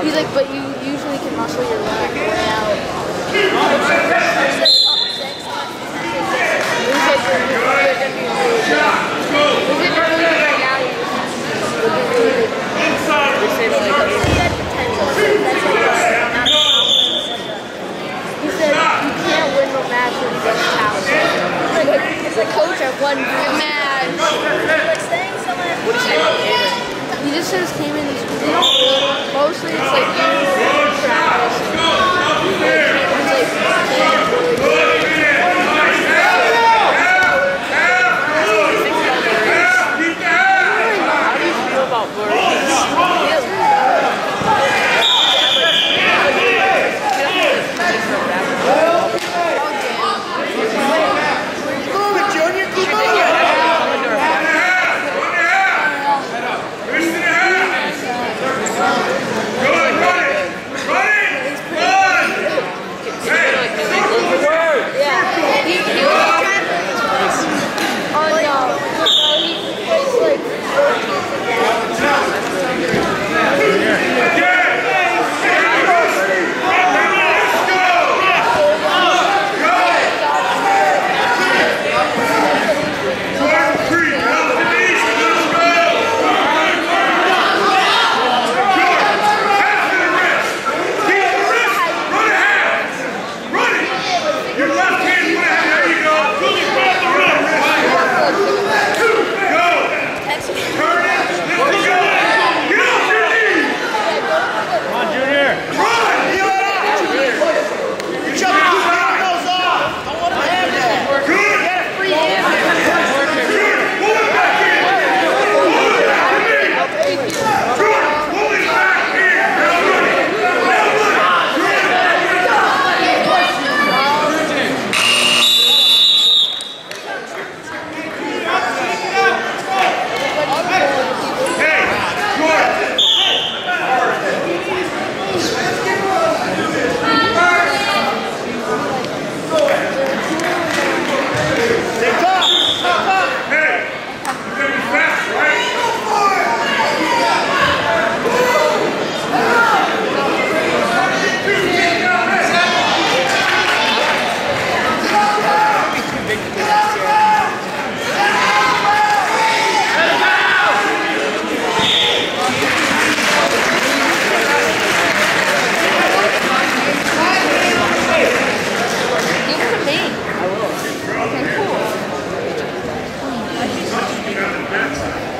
He's like, but you usually can muscle your leg way out. He said you can't win no match with. It's coach. He just says Cayman is mostly it's like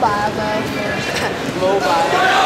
Mobile. Mobile.